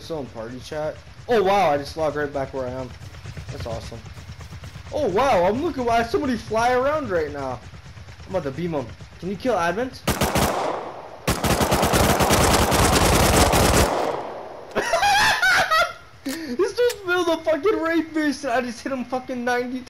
admin still in party chat? Oh wow, I just logged right back where I am. That's awesome. Oh wow, I'm looking why somebody fly around right now. I'm about to beam him. Can you kill Advent? this just built a fucking rapist and I just hit him fucking 90